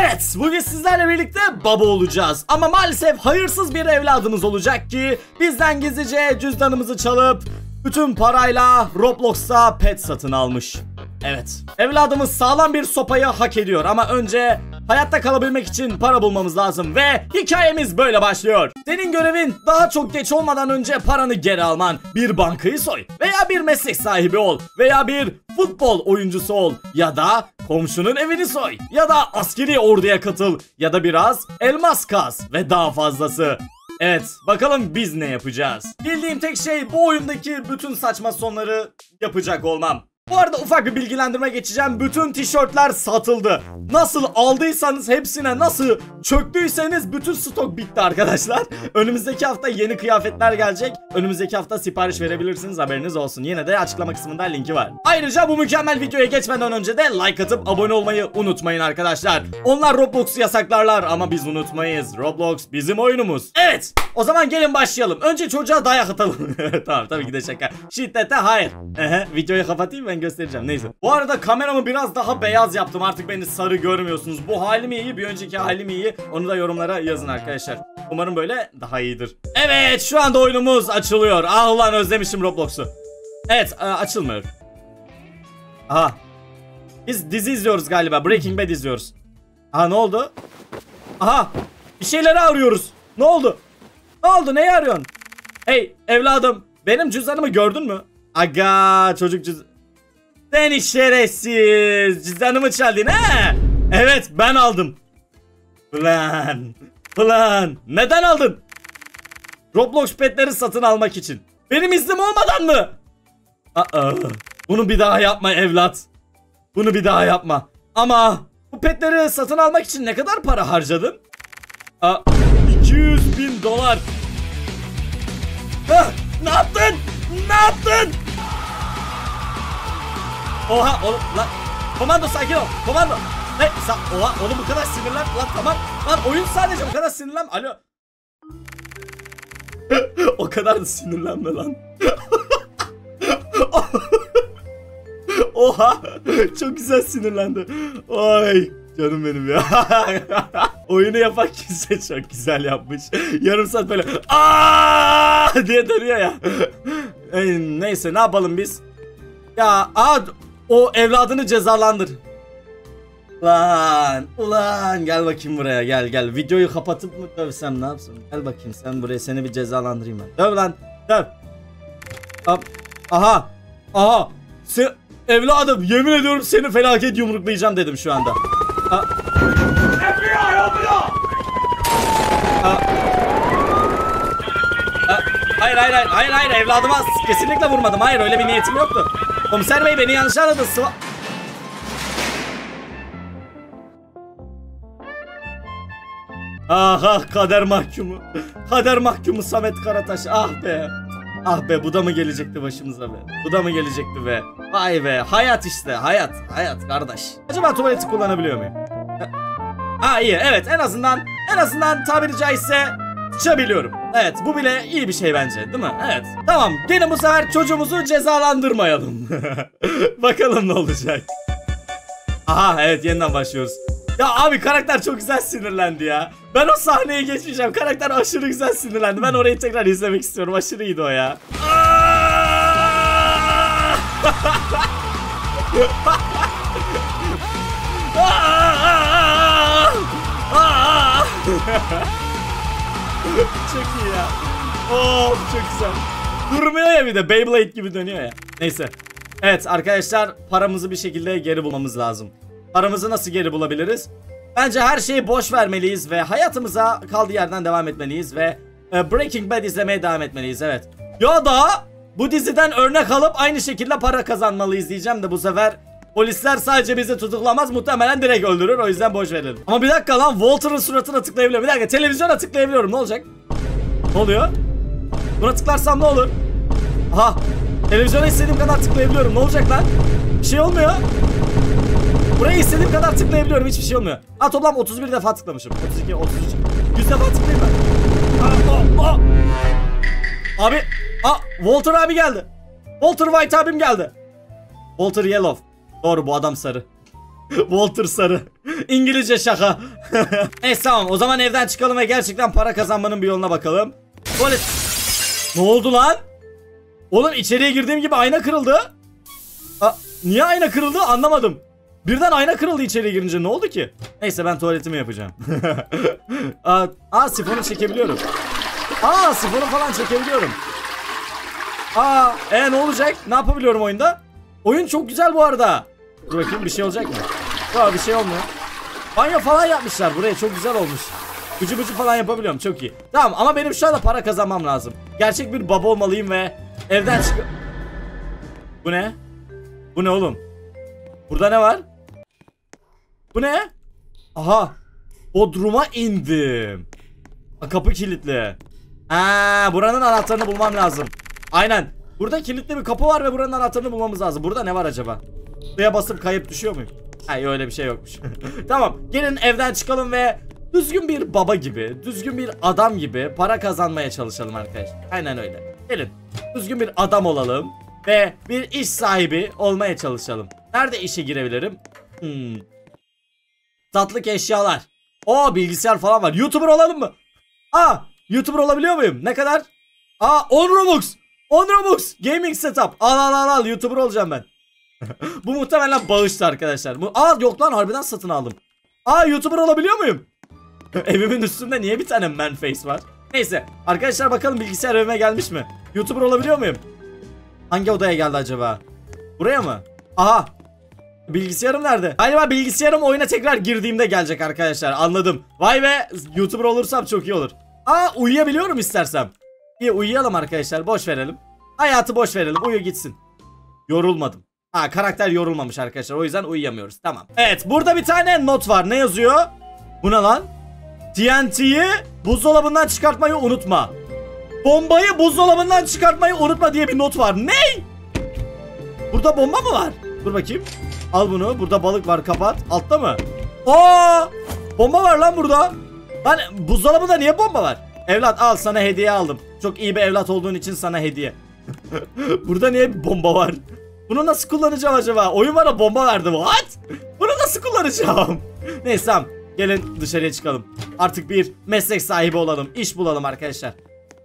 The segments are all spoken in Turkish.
Evet, bugün sizlerle birlikte baba olacağız. Ama maalesef hayırsız bir evladımız olacak ki bizden gizlice cüzdanımızı çalıp bütün parayla Roblox'ta pet satın almış. Evet, evladımız sağlam bir sopayı hak ediyor ama önce hayatta kalabilmek için para bulmamız lazım ve hikayemiz böyle başlıyor. Senin görevin daha çok geç olmadan önce paranı geri alman. Bir bankayı soy veya bir meslek sahibi ol veya bir futbol oyuncusu ol ya da komşunun evini soy ya da askeri orduya katıl ya da biraz elmas kaz ve daha fazlası. Evet bakalım biz ne yapacağız? Bildiğim tek şey bu oyundaki bütün saçma sonları yapacak olmam. Bu arada ufak bir bilgilendirme geçeceğim. Bütün tişörtler satıldı. Nasıl aldıysanız hepsine nasıl çöktüyseniz bütün stok bitti arkadaşlar. Önümüzdeki hafta yeni kıyafetler gelecek. Önümüzdeki hafta sipariş verebilirsiniz haberiniz olsun. Yine de açıklama kısmında linki var. Ayrıca bu mükemmel videoya geçmeden önce de like atıp abone olmayı unutmayın arkadaşlar. Onlar Roblox'u yasaklarlar ama biz unutmayız. Roblox bizim oyunumuz. Evet o zaman gelin başlayalım. Önce çocuğa dayak atalım. tamam tabii ki de şaka. Şiddete hayır. Ehe, videoyu kapatayım ben göstereceğim. Neyse. Bu arada kameramı biraz daha beyaz yaptım. Artık beni sarı görmüyorsunuz. Bu halim iyi, bir önceki halim iyi. Onu da yorumlara yazın arkadaşlar. Umarım böyle daha iyidir. Evet, şu anda oyunumuz açılıyor. Ah ulan özlemişim Roblox'u. Evet, e, açılmıyor. Aha. Biz dizi izliyoruz galiba. Breaking Bad izliyoruz. Aha ne oldu? Aha. Bir şeyleri arıyoruz. Ne oldu? Ne oldu? Neyi arıyorsun? Hey evladım. Benim cüzdanımı gördün mü? Aga çocuk cüz... Seni şerefsiz. Cüzdanımı çaldın ha? Evet ben aldım. Ulan. Ulan. Neden aldın? Roblox petleri satın almak için. Benim iznim olmadan mı? Aa, bunu bir daha yapma evlat. Bunu bir daha yapma. Ama bu petleri satın almak için ne kadar para harcadın? Aa, 200 bin dolar. Ah, ne yaptın? Ne yaptın? Oha oğlum lan. Komando sakin ol. Komando. Hey, sa oha oğlum bu kadar sinirlen. Lan tamam. Lan oyun sadece bu kadar sinirlen. Alo. o kadar da sinirlenme lan. Oha. Çok güzel sinirlendi. Ay. Canım benim ya. Oyunu yapan kimse çok güzel yapmış. Yarım saat böyle aa diye dönüyor ya. Ey, neyse ne yapalım biz? Ya aa, o evladını cezalandır. Lan ulan gel bakayım buraya gel gel. Videoyu kapatıp mı dövsem ne yapsam? Gel bakayım sen buraya seni bir cezalandırayım ben. Döv lan döv. Aha. Aha. Sen, evladım yemin ediyorum seni felaket yumruklayacağım dedim şu anda. Aa, Hayır hayır hayır hayır hayır evladıma kesinlikle vurmadım. Hayır öyle bir niyetim yoktu. Komiser bey beni yanlış anladı. Sıva... Ah ah kader mahkumu. Kader mahkumu Samet Karataş. Ah be. Ah be bu da mı gelecekti başımıza be? Bu da mı gelecekti be? Vay be hayat işte hayat hayat kardeş. Acaba tuvaleti kullanabiliyor muyum? Ha iyi evet en azından en azından tabiri caizse sıçabiliyorum. Evet bu bile iyi bir şey bence değil mi? Evet. Tamam gelin bu sefer çocuğumuzu cezalandırmayalım. Bakalım ne olacak. Aha evet yeniden başlıyoruz. Ya abi karakter çok güzel sinirlendi ya. Ben o sahneyi geçmeyeceğim. Karakter aşırı güzel sinirlendi. Ben orayı tekrar izlemek istiyorum. Aşırı iyiydi o ya. çok iyi ya. Oh çok güzel. Durmuyor ya bir de Beyblade gibi dönüyor ya. Neyse. Evet arkadaşlar paramızı bir şekilde geri bulmamız lazım. Paramızı nasıl geri bulabiliriz? Bence her şeyi boş vermeliyiz ve hayatımıza kaldığı yerden devam etmeliyiz ve e, Breaking Bad izlemeye devam etmeliyiz evet. Ya da bu diziden örnek alıp aynı şekilde para kazanmalıyız diyeceğim de bu sefer Polisler sadece bizi tutuklamaz muhtemelen direkt öldürür o yüzden boş verelim. Ama bir dakika lan Walter'ın suratına tıklayabiliyorum. Bir dakika televizyona tıklayabiliyorum ne olacak? Ne oluyor? Buna tıklarsam ne olur? Aha televizyona istediğim kadar tıklayabiliyorum ne olacak lan? Bir şey olmuyor. Buraya istediğim kadar tıklayabiliyorum hiçbir şey olmuyor. Ha toplam 31 defa tıklamışım. 32, 33. 100 defa tıklayayım ben. Aa, aa, aa. Abi, aa, Walter abi geldi. Walter White abim geldi. Walter Yellow. Doğru bu adam sarı. Walter sarı. İngilizce şaka. Neyse tamam o zaman evden çıkalım ve gerçekten para kazanmanın bir yoluna bakalım. Tuvalet. Ne oldu lan? Oğlum içeriye girdiğim gibi ayna kırıldı. Aa, niye ayna kırıldı anlamadım. Birden ayna kırıldı içeriye girince ne oldu ki? Neyse ben tuvaletimi yapacağım. aa, aa sifonu çekebiliyorum. Aa sifonu falan çekebiliyorum. Aa e ne olacak? Ne yapabiliyorum oyunda? Oyun çok güzel bu arada. Dur bakayım bir şey olacak mı? Yok bir şey olmuyor. Banyo falan yapmışlar buraya çok güzel olmuş. Bıcı bıcı falan yapabiliyorum çok iyi. Tamam ama benim şu anda para kazanmam lazım. Gerçek bir baba olmalıyım ve evden çık... Bu ne? Bu ne oğlum? Burada ne var? Bu ne? Aha. Bodruma indim. Kapı kilitli. Aa, buranın anahtarını bulmam lazım. Aynen. Burada kilitli bir kapı var ve buranın anahtarını bulmamız lazım. Burada ne var acaba? Suya basıp kayıp düşüyor muyum? Hayır öyle bir şey yokmuş. tamam gelin evden çıkalım ve düzgün bir baba gibi, düzgün bir adam gibi para kazanmaya çalışalım arkadaşlar. Aynen öyle. Gelin düzgün bir adam olalım ve bir iş sahibi olmaya çalışalım. Nerede işe girebilirim? Hmm. Tatlık eşyalar. O bilgisayar falan var. YouTuber olalım mı? Aa YouTuber olabiliyor muyum? Ne kadar? Aa 10 Robux. 10 Robux. Gaming setup. Al al al al. YouTuber olacağım ben. Bu muhtemelen bağıştı arkadaşlar. Aa yok lan harbiden satın aldım. Aa YouTuber olabiliyor muyum? Evimin üstünde niye bir tane man face var? Neyse arkadaşlar bakalım bilgisayar evime gelmiş mi? YouTuber olabiliyor muyum? Hangi odaya geldi acaba? Buraya mı? Aha. Bilgisayarım nerede? Galiba bilgisayarım oyuna tekrar girdiğimde gelecek arkadaşlar. Anladım. Vay be YouTuber olursam çok iyi olur. Aa uyuyabiliyorum istersem. İyi uyuyalım arkadaşlar boş verelim. Hayatı boş verelim uyu gitsin. Yorulmadım. Ha karakter yorulmamış arkadaşlar o yüzden uyuyamıyoruz tamam. Evet burada bir tane not var ne yazıyor? Bu ne lan? TNT'yi buzdolabından çıkartmayı unutma. Bombayı buzdolabından çıkartmayı unutma diye bir not var. Ne? Burada bomba mı var? Dur bakayım. Al bunu. Burada balık var. Kapat. Altta mı? Aa! Bomba var lan burada. Lan buzdolabında niye bomba var? Evlat al sana hediye aldım. Çok iyi bir evlat olduğun için sana hediye. burada niye bomba var? Bunu nasıl kullanacağım acaba? Oyun bana bomba verdi. What? Bunu nasıl kullanacağım? Neyse tamam. Gelin dışarıya çıkalım. Artık bir meslek sahibi olalım. İş bulalım arkadaşlar.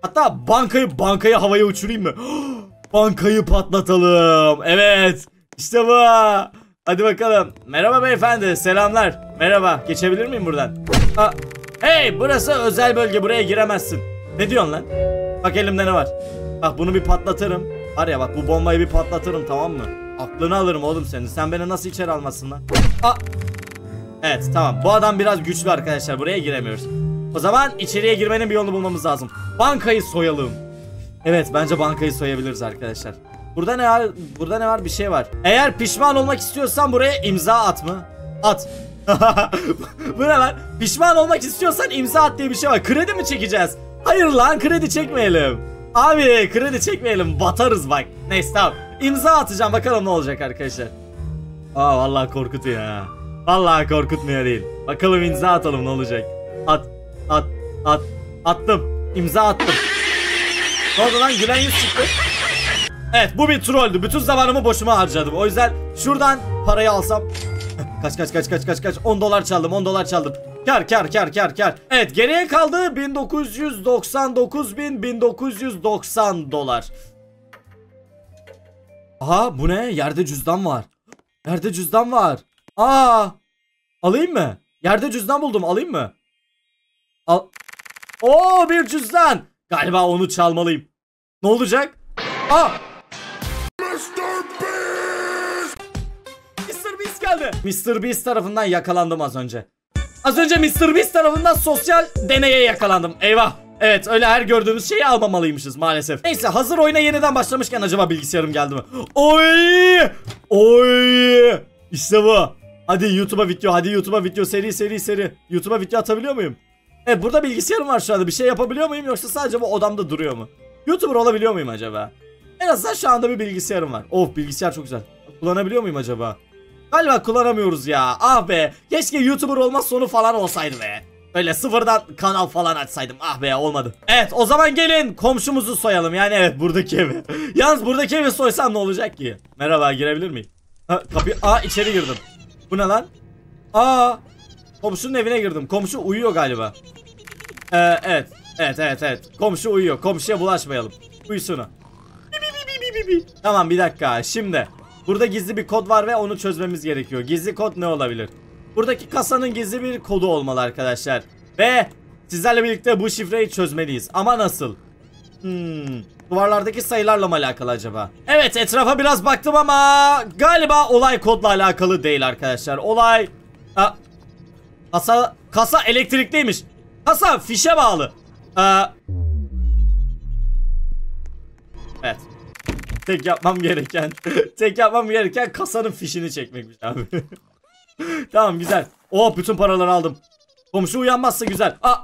Hatta bankayı bankayı havaya uçurayım mı? bankayı patlatalım. Evet. İşte bu. Hadi bakalım. Merhaba beyefendi. Selamlar. Merhaba. Geçebilir miyim buradan? Aa, hey burası özel bölge. Buraya giremezsin. Ne diyorsun lan? Bak elimde ne var? Bak bunu bir patlatırım. Var ya bak bu bombayı bir patlatırım tamam mı? Aklını alırım oğlum senin. Sen beni nasıl içeri almazsın lan? Aa. Evet tamam. Bu adam biraz güçlü arkadaşlar. Buraya giremiyoruz. O zaman içeriye girmenin bir yolunu bulmamız lazım. Bankayı soyalım. Evet bence bankayı soyabiliriz arkadaşlar. Burada ne var? Burada ne var? Bir şey var. Eğer pişman olmak istiyorsan buraya imza at mı? At. Bu ne lan? Pişman olmak istiyorsan imza at diye bir şey var. Kredi mi çekeceğiz? Hayır lan kredi çekmeyelim. Abi kredi çekmeyelim. Batarız bak. Neyse tamam. İmza atacağım bakalım ne olacak arkadaşlar. Aa vallahi korkutuyor ha. Vallahi korkutmuyor değil. Bakalım imza atalım ne olacak. At. At. At. Attım. İmza attım. Ne oldu lan gülen yüz çıktı. Evet bu bir trolldü. Bütün zamanımı boşuma harcadım. O yüzden şuradan parayı alsam. kaç kaç kaç kaç kaç kaç. 10 dolar çaldım 10 dolar çaldım. Kar kar kar kar kar. Evet geriye kaldı 1999 bin 1990 dolar. Aha bu ne? Yerde cüzdan var. Yerde cüzdan var. Aa! Alayım mı? Yerde cüzdan buldum. Alayım mı? Al. Oo bir cüzdan. Galiba onu çalmalıyım. Ne olacak? Aa! Mr. Beast geldi. Mr. Beast tarafından yakalandım az önce. Az önce Mr. Beast tarafından sosyal deneye yakalandım. Eyvah. Evet öyle her gördüğümüz şeyi almamalıymışız maalesef. Neyse hazır oyuna yeniden başlamışken acaba bilgisayarım geldi mi? Oy! Oy! İşte bu. Hadi YouTube'a video, hadi YouTube'a video seri seri seri. YouTube'a video atabiliyor muyum? Evet burada bilgisayarım var şu anda. Bir şey yapabiliyor muyum yoksa sadece bu odamda duruyor mu? YouTuber olabiliyor muyum acaba? En azından şu anda bir bilgisayarım var. Of bilgisayar çok güzel. Kullanabiliyor muyum acaba? Galiba kullanamıyoruz ya. Ah be. Keşke YouTuber olma sonu falan olsaydı be. Böyle sıfırdan kanal falan açsaydım. Ah be olmadı. Evet o zaman gelin komşumuzu soyalım. Yani evet buradaki evi. Yalnız buradaki evi soysam ne olacak ki? Merhaba girebilir miyim? Ha, kapıyı... Aa içeri girdim. Bu ne lan? Aa Komşunun evine girdim. Komşu uyuyor galiba. Ee, evet. Evet evet evet. Komşu uyuyor. Komşuya bulaşmayalım. Uyusun o. Tamam bir dakika. Şimdi. Burada gizli bir kod var ve onu çözmemiz gerekiyor. Gizli kod ne olabilir? Buradaki kasanın gizli bir kodu olmalı arkadaşlar. Ve sizlerle birlikte bu şifreyi çözmeliyiz. Ama nasıl? Hmm. Duvarlardaki sayılarla mı alakalı acaba? Evet etrafa biraz baktım ama galiba olay kodla alakalı değil arkadaşlar. Olay... Aa, kasa, kasa elektrikliymiş. Kasa fişe bağlı. Aa, evet. Tek yapmam gereken, tek yapmam gereken kasanın fişini çekmekmiş abi. tamam güzel. Oh bütün paraları aldım. Komşu uyanmazsa güzel. Aa,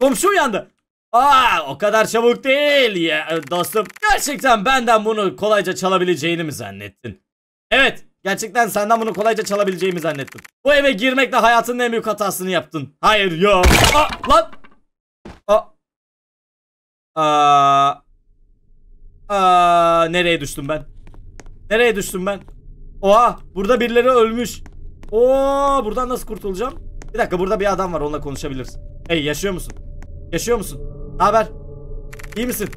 komşu uyandı. Aa o kadar çabuk değil ya dostum. Gerçekten benden bunu kolayca çalabileceğini mi zannettin? Evet. Gerçekten senden bunu kolayca çalabileceğimi zannettim. Bu eve girmekle hayatının en büyük hatasını yaptın. Hayır yok. Aa lan. Aa. Aa. Aa, nereye düştüm ben? Nereye düştüm ben? Oha burada birileri ölmüş. Oo buradan nasıl kurtulacağım? Bir dakika burada bir adam var onunla konuşabiliriz. Hey yaşıyor musun? Yaşıyor musun? Haber? İyi misin?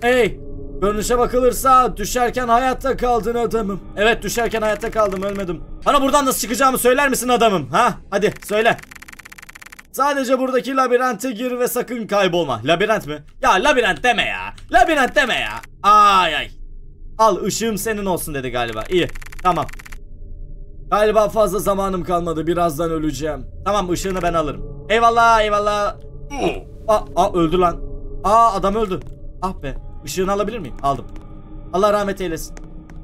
Hey görünüşe bakılırsa düşerken hayatta kaldın adamım. Evet düşerken hayatta kaldım ölmedim. Bana buradan nasıl çıkacağımı söyler misin adamım? Ha hadi söyle. Sadece buradaki labirente gir ve sakın kaybolma. Labirent mi? Ya labirent deme ya. Labirent deme ya. Ay ay. Al ışığım senin olsun dedi galiba. İyi tamam. Galiba fazla zamanım kalmadı. Birazdan öleceğim. Tamam ışığını ben alırım. Eyvallah eyvallah. Aa, aa öldü lan. Aa adam öldü. Ah be. Işığını alabilir miyim? Aldım. Allah rahmet eylesin.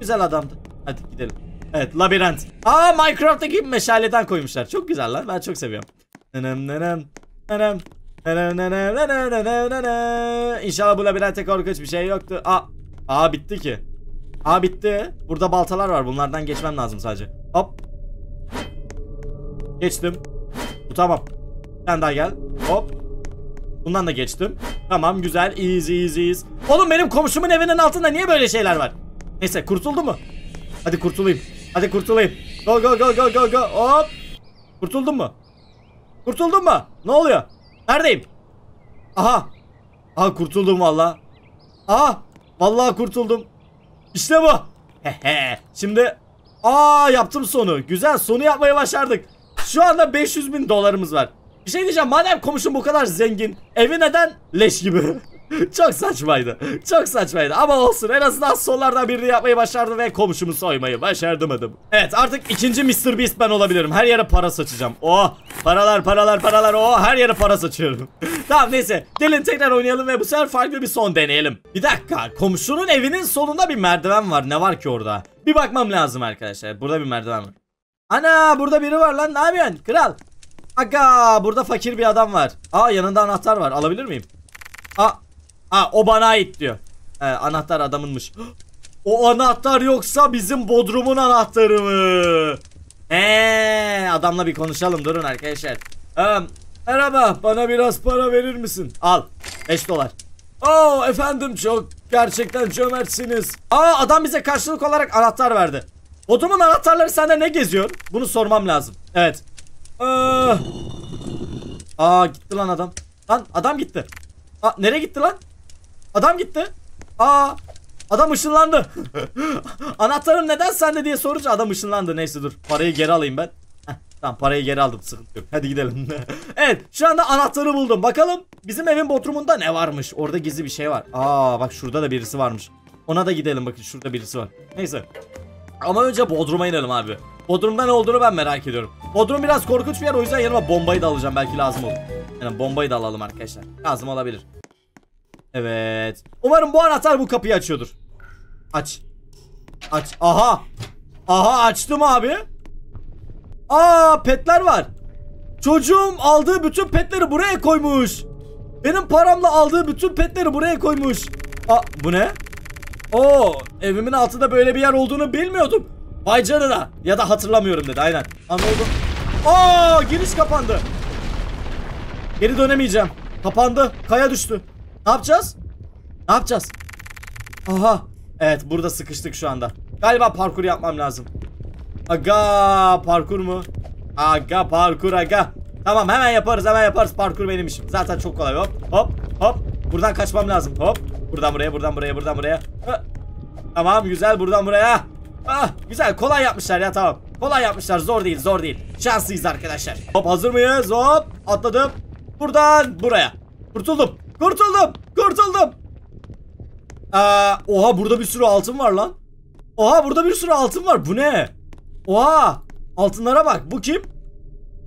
Güzel adamdı. Hadi gidelim. Evet labirent. Aa Minecraft'taki meşaleden koymuşlar. Çok güzel lan. Ben çok seviyorum. Nenem. İnşallah bu labirentte korkunç bir şey yoktu. Aa. Aa bitti ki. Aa bitti. Burada baltalar var. Bunlardan geçmem lazım sadece. Hop. Geçtim. Bu tamam. Sen daha gel. Hop. Bundan da geçtim. Tamam güzel. Easy easy easy. Oğlum benim komşumun evinin altında niye böyle şeyler var? Neyse kurtuldu mu? Hadi kurtulayım. Hadi kurtulayım. Go go go go go go. Hop. Kurtuldun mu? Kurtuldun mu? Ne oluyor? Neredeyim? Aha. Aha kurtuldum valla. Aha. Vallahi kurtuldum. İşte bu. Hehe. Şimdi Aa yaptım sonu. Güzel sonu yapmayı başardık. Şu anda 500 bin dolarımız var. Bir şey diyeceğim madem komşum bu kadar zengin evi neden leş gibi? Çok saçmaydı. Çok saçmaydı ama olsun en azından sonlardan birini yapmayı başardı ve komşumu soymayı başardım adım. Evet artık ikinci Mr. Beast ben olabilirim. Her yere para saçacağım. Oh paralar paralar paralar oh her yere para saçıyorum. tamam neyse gelin tekrar oynayalım ve bu sefer farklı bir son deneyelim. Bir dakika komşunun evinin solunda bir merdiven var. Ne var ki orada? Bir bakmam lazım arkadaşlar. Burada bir merdiven var. Ana burada biri var lan ne yapıyorsun kral? Aga burada fakir bir adam var. Aa yanında anahtar var alabilir miyim? Aa, aa o bana ait diyor. Ee, anahtar adamınmış. O anahtar yoksa bizim bodrumun anahtarı mı? Eee adamla bir konuşalım durun arkadaşlar. Ee, merhaba bana biraz para verir misin? Al 5 dolar. Oo efendim çok gerçekten cömertsiniz. Aa adam bize karşılık olarak anahtar verdi. Bodrumun anahtarları sende ne geziyor? Bunu sormam lazım. Evet. Aa, Aa gitti lan adam. Lan adam gitti. Aa nereye gitti lan? Adam gitti. Aa adam ışınlandı. Anahtarım neden sende diye sorunca adam ışınlandı. Neyse dur parayı geri alayım ben. Heh, tamam parayı geri aldım sıkıntı yok. Hadi gidelim. evet şu anda anahtarı buldum. Bakalım bizim evin botrumunda ne varmış? Orada gizli bir şey var. Aa bak şurada da birisi varmış. Ona da gidelim bakın şurada birisi var. Neyse. Ama önce Bodrum'a inelim abi. Bodrum'da ne olduğunu ben merak ediyorum. Bodrum biraz korkunç bir yer o yüzden yanıma bombayı da alacağım belki lazım olur. Yani bombayı da alalım arkadaşlar. Lazım olabilir. Evet. Umarım bu anahtar bu kapıyı açıyordur. Aç. Aç. Aha. Aha açtım abi. Aa petler var. Çocuğum aldığı bütün petleri buraya koymuş. Benim paramla aldığı bütün petleri buraya koymuş. Aa bu ne? Oo evimin altında böyle bir yer olduğunu bilmiyordum. Vay canına. Ya da hatırlamıyorum dedi aynen. Anladım. Aa giriş kapandı. Geri dönemeyeceğim. Kapandı. Kaya düştü. Ne yapacağız? Ne yapacağız? Aha. Evet burada sıkıştık şu anda. Galiba parkur yapmam lazım. Aga parkur mu? Aga parkur aga. Tamam hemen yaparız hemen yaparız. Parkur benim işim. Zaten çok kolay. Hop hop hop. Buradan kaçmam lazım. Hop. Buradan buraya buradan buraya buradan buraya. Tamam güzel buradan buraya. Ah güzel kolay yapmışlar ya tamam. Kolay yapmışlar zor değil zor değil. Şanslıyız arkadaşlar. Hop hazır mıyız? Hop atladım. Buradan buraya. Kurtuldum. Kurtuldum. Kurtuldum. Aa, oha burada bir sürü altın var lan. Oha burada bir sürü altın var. Bu ne? Oha. Altınlara bak. Bu kim?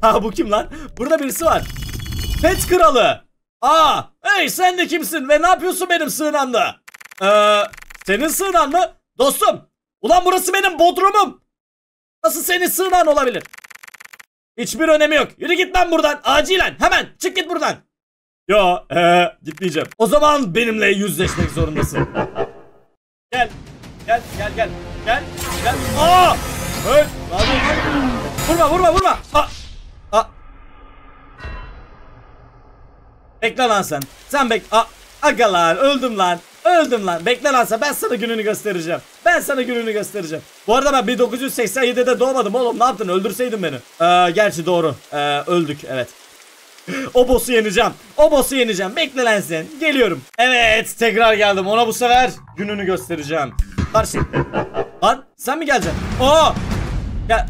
Ha bu kim lan? Burada birisi var. Pet kralı. Aa, hey sen de kimsin ve ne yapıyorsun benim sığınamda? Ee, senin sığınan mı? Dostum. Ulan burası benim bodrumum. Nasıl senin sığınan olabilir? Hiçbir önemi yok. Yürü git lan buradan. Acilen. Hemen çık git buradan. Ya ee, gitmeyeceğim. O zaman benimle yüzleşmek zorundasın. gel. Gel gel gel. Gel. Gel. Aa! Öl. Vurma vurma vurma. Aa. Aa. Bekle lan sen. Sen bek... Aa. Aga lan öldüm lan. Öldüm lan. Bekle lan sen. Ben sana gününü göstereceğim. Ben sana gününü göstereceğim. Bu arada ben 1987'de doğmadım oğlum. Ne yaptın? Öldürseydin beni. Ee, gerçi doğru. Ee, öldük. Evet. O boss'u yeneceğim. O boss'u yeneceğim. Bekle lan sen. Geliyorum. Evet tekrar geldim. Ona bu sefer gününü göstereceğim. Karşı. Lan sen mi geleceksin? Oo. Gel.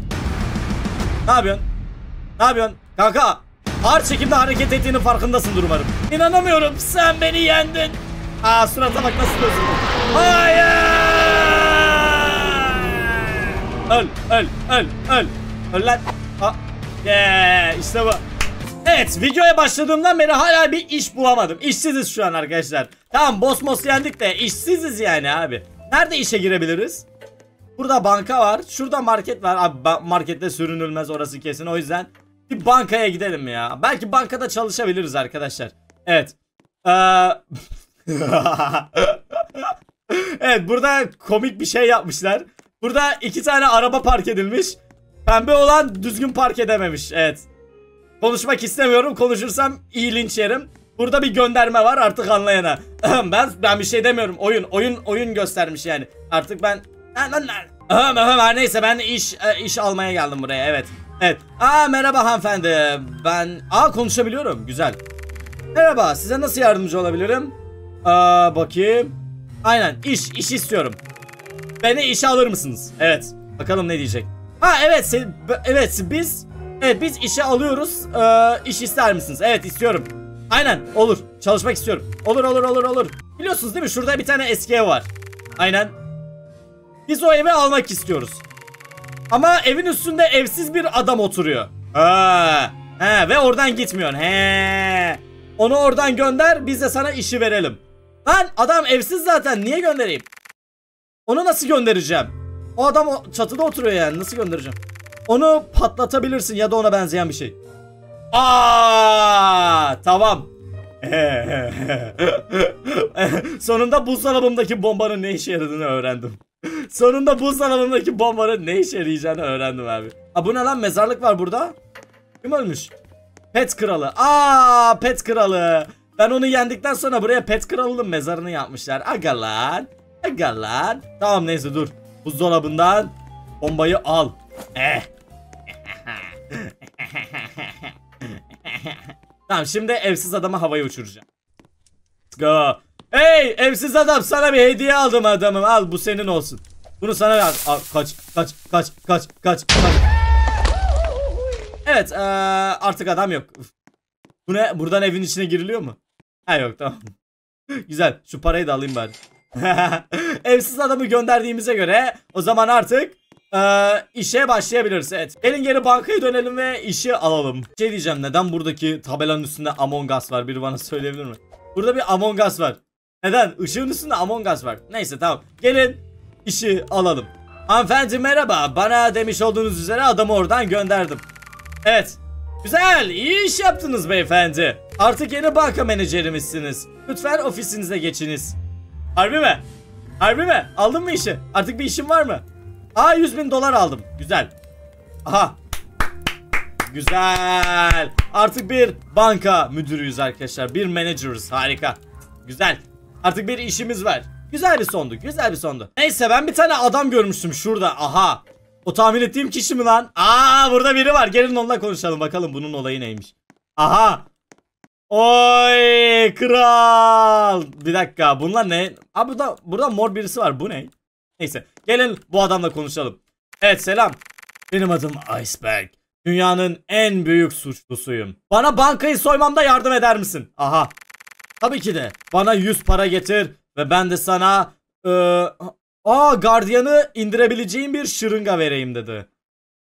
Ne yapıyorsun? Ne yapıyorsun? Kanka. Ağır çekimde hareket ettiğinin farkındasındır umarım. İnanamıyorum. Sen beni yendin. Aa surata bak nasıl gözüküyor. Hayır. Öl, öl, öl, öl. Öl lan. Aa. Yeah, işte bu. Evet videoya başladığımdan beri hala bir iş bulamadım. İşsiziz şu an arkadaşlar. Tamam boss boss yendik de işsiziz yani abi. Nerede işe girebiliriz? Burada banka var. Şurada market var. Abi markette sürünülmez orası kesin. O yüzden bir bankaya gidelim ya. Belki bankada çalışabiliriz arkadaşlar. Evet. Ee... evet burada komik bir şey yapmışlar. Burada iki tane araba park edilmiş. Pembe olan düzgün park edememiş. Evet. Konuşmak istemiyorum. Konuşursam iyi linç yerim. Burada bir gönderme var artık anlayana. ben ben bir şey demiyorum. Oyun oyun oyun göstermiş yani. Artık ben her neyse ben iş e, iş almaya geldim buraya. Evet. Evet. Aa merhaba hanımefendi. Ben aa konuşabiliyorum. Güzel. Merhaba. Size nasıl yardımcı olabilirim? Aa bakayım. Aynen iş iş istiyorum. Beni işe alır mısınız? Evet. Bakalım ne diyecek. Ha evet evet biz evet biz işe alıyoruz. Ee, iş ister misiniz? Evet istiyorum. Aynen olur. Çalışmak istiyorum. Olur olur olur olur. Biliyorsunuz değil mi? Şurada bir tane eski ev var. Aynen. Biz o evi almak istiyoruz. Ama evin üstünde evsiz bir adam oturuyor. Ha. He ve oradan gitmiyorsun. He. Onu oradan gönder biz de sana işi verelim. Lan adam evsiz zaten niye göndereyim? Onu nasıl göndereceğim? O adam o çatıda oturuyor yani nasıl göndereceğim? Onu patlatabilirsin ya da ona benzeyen bir şey. Aa, tamam. Sonunda buzdolabımdaki bombanın ne işe yaradığını öğrendim. Sonunda buzdolabımdaki bombanın ne işe yarayacağını öğrendim abi. Aa bu ne lan mezarlık var burada. Kim ölmüş? Pet kralı. Aa pet kralı. Ben onu yendikten sonra buraya pet kralının mezarını yapmışlar. Aga lan. Aga lan. Tamam neyse dur. Buzdolabından bombayı al. Eh. Tamam şimdi evsiz adamı havaya uçuracağım. Go. Hey evsiz adam sana bir hediye aldım adamım. Al bu senin olsun. Bunu sana ver. Al, kaç kaç kaç kaç kaç kaç. Evet ee, artık adam yok. Bu ne? Buradan evin içine giriliyor mu? Ha yok tamam. Güzel. Şu parayı da alayım bari. Evsiz adamı gönderdiğimize göre o zaman artık ee, işe başlayabiliriz. Evet. Gelin geri bankaya dönelim ve işi alalım. Şey diyeceğim neden buradaki tabelanın üstünde Among Us var? Biri bana söyleyebilir mi? Burada bir Among Us var. Neden? Işığın üstünde Among Us var. Neyse tamam. Gelin işi alalım. Hanımefendi merhaba. Bana demiş olduğunuz üzere adamı oradan gönderdim. Evet. Güzel. iyi iş yaptınız beyefendi. Artık yeni banka menajerimizsiniz. Lütfen ofisinize geçiniz. Harbi mi? Harbi mi? Aldın mı işi? Artık bir işin var mı? Aa 100 bin dolar aldım. Güzel. Aha. Güzel. Artık bir banka müdürüyüz arkadaşlar. Bir managers. Harika. Güzel. Artık bir işimiz var. Güzel bir sondu. Güzel bir sondu. Neyse ben bir tane adam görmüştüm şurada. Aha. O tahmin ettiğim kişi mi lan? Aa burada biri var. Gelin onunla konuşalım bakalım bunun olayı neymiş. Aha. Oy kral. Bir dakika bunlar ne? Abi burada, burada mor birisi var. Bu ne? Neyse gelin bu adamla konuşalım. Evet selam. Benim adım Iceberg. Dünyanın en büyük suçlusuyum. Bana bankayı soymamda yardım eder misin? Aha. Tabii ki de. Bana 100 para getir ve ben de sana ee, aa gardiyanı indirebileceğim bir şırınga vereyim dedi.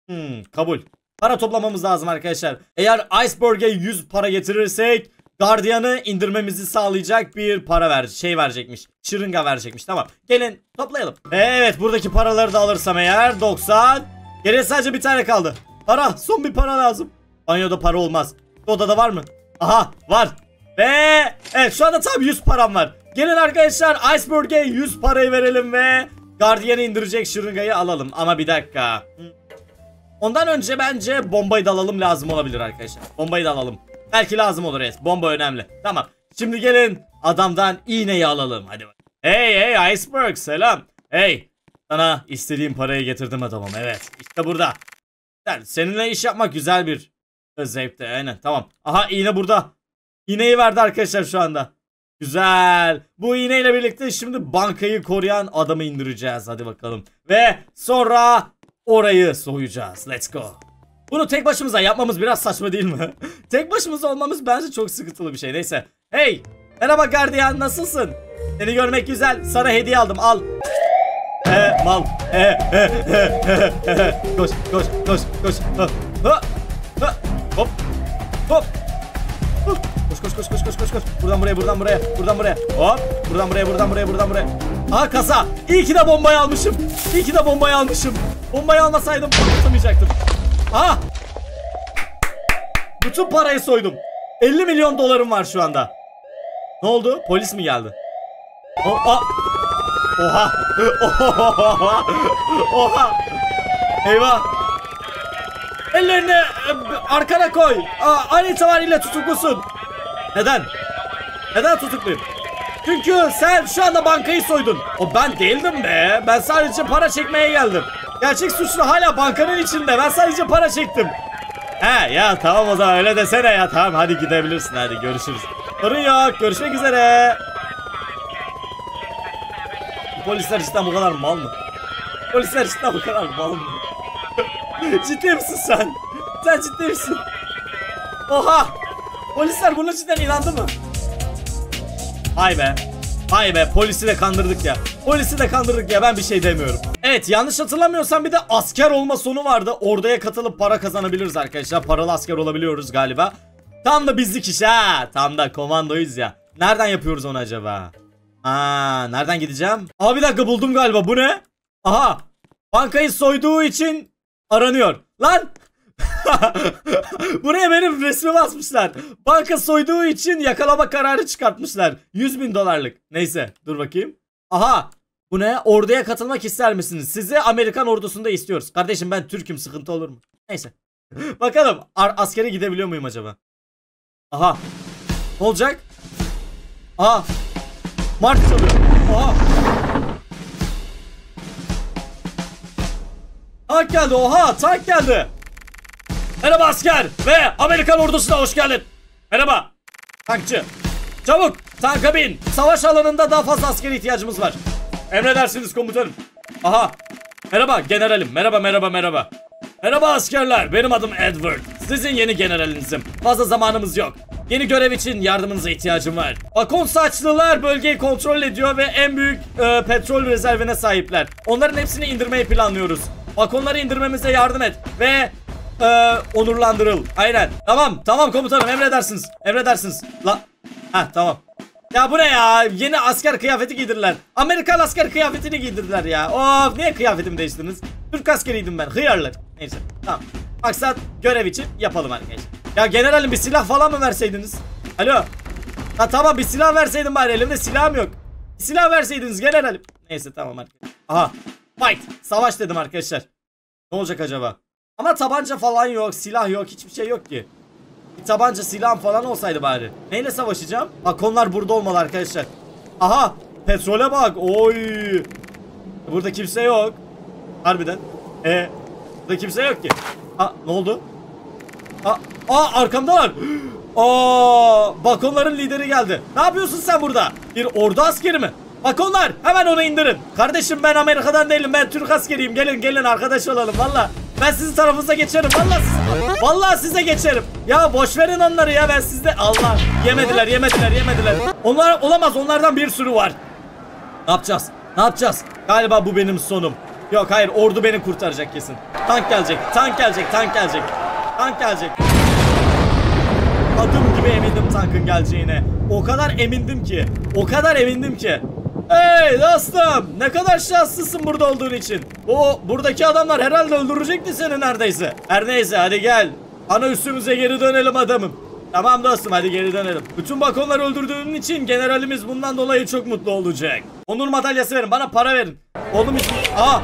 Hmm, kabul. Para toplamamız lazım arkadaşlar. Eğer Iceberg'e 100 para getirirsek gardiyanı indirmemizi sağlayacak bir para ver şey verecekmiş. Şırınga verecekmiş. Tamam. Gelin toplayalım. Evet buradaki paraları da alırsam eğer 90. Geriye sadece bir tane kaldı. Para. Son bir para lazım. Banyoda para olmaz. Odada var mı? Aha var. Ve evet şu anda tam 100 param var. Gelin arkadaşlar Iceberg'e 100 parayı verelim ve gardiyanı indirecek şırıngayı alalım. Ama bir dakika. Ondan önce bence bombayı da alalım lazım olabilir arkadaşlar. Bombayı da alalım. Belki lazım olur evet. Bomba önemli. Tamam. Şimdi gelin adamdan iğneyi alalım. Hadi bak. Hey hey Iceberg selam. Hey. Sana istediğim parayı getirdim adamım. Evet. İşte burada. Sen, seninle iş yapmak güzel bir zevkti. Aynen tamam. Aha iğne burada. İğneyi verdi arkadaşlar şu anda. Güzel. Bu iğneyle birlikte şimdi bankayı koruyan adamı indireceğiz. Hadi bakalım. Ve sonra orayı soyacağız. Let's go. Bunu tek başımıza yapmamız biraz saçma değil mi? tek başımıza olmamız bence çok sıkıntılı bir şey. Neyse. Hey. Merhaba gardiyan nasılsın? Seni görmek güzel. Sana hediye aldım. Al. He mal. He he he he he. Koş koş koş koş. Ha, ha, ha. Hop. Hop. Hop. Koş koş koş koş koş koş koş. Buradan buraya buradan buraya buradan buraya. Hop. Buradan buraya buradan buraya buradan buraya. Aha kasa. İyi ki de bombayı almışım. İyi ki de bombayı almışım. Bombayı almasaydım patlatamayacaktım. Aha. Bütün parayı soydum. 50 milyon dolarım var şu anda. Ne oldu? Polis mi geldi? O, a- Oha. Oha. Oha. Eyvah. Ellerini e, arkana koy. Aa, an itibariyle tutuklusun. Neden? Neden tutukluyum? Çünkü sen şu anda bankayı soydun. O ben değildim be. Ben sadece para çekmeye geldim. Gerçek suçlu hala bankanın içinde. Ben sadece para çektim. He ya tamam o zaman öyle desene ya. Tamam hadi gidebilirsin hadi görüşürüz. Sorun yok. Görüşmek üzere. Polisler cidden bu kadar mal mı? Polisler cidden bu kadar mal mı? ciddi misin sen? Sen ciddi misin? Oha! Polisler buna cidden inandı mı? Hay be. Hay be polisi de kandırdık ya. Polisi de kandırdık ya ben bir şey demiyorum. Evet yanlış hatırlamıyorsam bir de asker olma sonu vardı. Ordaya katılıp para kazanabiliriz arkadaşlar. Paralı asker olabiliyoruz galiba. Tam da bizlik iş ha. Tam da komandoyuz ya. Nereden yapıyoruz onu acaba? Aa, nereden gideceğim? Aa bir dakika buldum galiba. Bu ne? Aha. Bankayı soyduğu için aranıyor. Lan! Buraya benim resmimi asmışlar. Banka soyduğu için yakalama kararı çıkartmışlar. 100 bin dolarlık. Neyse dur bakayım. Aha. Bu ne? Orduya katılmak ister misiniz? Sizi Amerikan ordusunda istiyoruz. Kardeşim ben Türk'üm sıkıntı olur mu? Neyse. Bakalım askere gidebiliyor muyum acaba? Aha. Olacak? Aha. Marş çalıyor. Oha. Tank geldi oha tank geldi. Merhaba asker ve Amerikan ordusuna hoş geldin. Merhaba. Tankçı. Çabuk tanka bin. Savaş alanında daha fazla askere ihtiyacımız var. Emredersiniz komutanım. Aha. Merhaba generalim. Merhaba merhaba merhaba. Merhaba askerler. Benim adım Edward. Sizin yeni generalinizim. Fazla zamanımız yok. Yeni görev için yardımınıza ihtiyacım var. Akon saçlılar bölgeyi kontrol ediyor ve en büyük e, petrol rezervine sahipler. Onların hepsini indirmeyi planlıyoruz. Akonları indirmemize yardım et ve e, onurlandırıl. Aynen. Tamam tamam komutanım emredersiniz. Emredersiniz. La. Heh tamam. Ya bu ne ya? Yeni asker kıyafeti giydirdiler. Amerikan asker kıyafetini giydirdiler ya. Of niye kıyafetimi değiştirdiniz? Türk askeriydim ben. Hıyarlar. Neyse. Tamam. Maksat görev için yapalım arkadaşlar. Ya generalim bir silah falan mı verseydiniz? Alo. Ha tamam bir silah verseydin bari elimde silahım yok. Bir silah verseydiniz generalim. Neyse tamam arkadaşlar. Aha. Fight. Savaş dedim arkadaşlar. Ne olacak acaba? Ama tabanca falan yok, silah yok, hiçbir şey yok ki. Bir tabanca silahım falan olsaydı bari. Neyle savaşacağım? Bak onlar burada olmalı arkadaşlar. Aha! Petrole bak. Oy! Burada kimse yok. Harbiden. E, burada kimse yok ki. Ha ne oldu? Ha Aa arkamdalar. Aa Bakonların lideri geldi. Ne yapıyorsun sen burada? Bir ordu askeri mi? Bakonlar hemen onu indirin. Kardeşim ben Amerika'dan değilim. Ben Türk askeriyim. Gelin gelin arkadaş olalım valla. Ben sizin tarafınıza geçerim. Valla siz, vallahi size geçerim. Ya boş verin onları ya ben sizde. Allah yemediler yemediler yemediler. Onlar olamaz onlardan bir sürü var. Ne yapacağız? Ne yapacağız? Galiba bu benim sonum. Yok hayır ordu beni kurtaracak kesin. Tank gelecek, tank gelecek, tank gelecek. Tank gelecek. Adım gibi emindim tankın geleceğine. O kadar emindim ki. O kadar emindim ki. Hey dostum ne kadar şanslısın burada olduğun için. O buradaki adamlar herhalde öldürecekti seni neredeyse. Her neyse hadi gel. Ana üstümüze geri dönelim adamım. Tamam dostum hadi geri dönelim. Bütün bakonları öldürdüğün için generalimiz bundan dolayı çok mutlu olacak. Onur madalyası verin bana para verin. Oğlum için... Aa!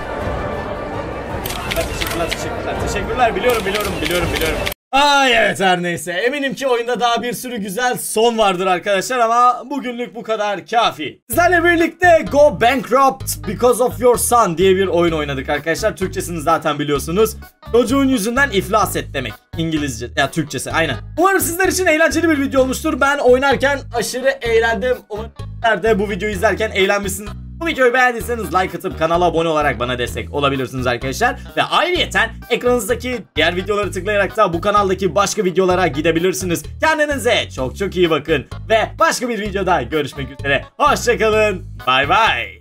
Teşekkürler teşekkürler teşekkürler biliyorum biliyorum biliyorum biliyorum. Ay evet her neyse eminim ki oyunda daha bir sürü güzel son vardır arkadaşlar ama bugünlük bu kadar kafi. Sizlerle birlikte Go Bankrupt Because of Your Son diye bir oyun oynadık arkadaşlar. Türkçesini zaten biliyorsunuz. Çocuğun yüzünden iflas et demek. İngilizce ya Türkçesi aynen. Umarım sizler için eğlenceli bir video olmuştur. Ben oynarken aşırı eğlendim. Umarım sizler de bu videoyu izlerken eğlenmişsiniz. Bu videoyu beğendiyseniz like atıp kanala abone olarak bana destek olabilirsiniz arkadaşlar. Ve ayrıyeten ekranınızdaki diğer videoları tıklayarak da bu kanaldaki başka videolara gidebilirsiniz. Kendinize çok çok iyi bakın. Ve başka bir videoda görüşmek üzere. Hoşçakalın. Bay bay.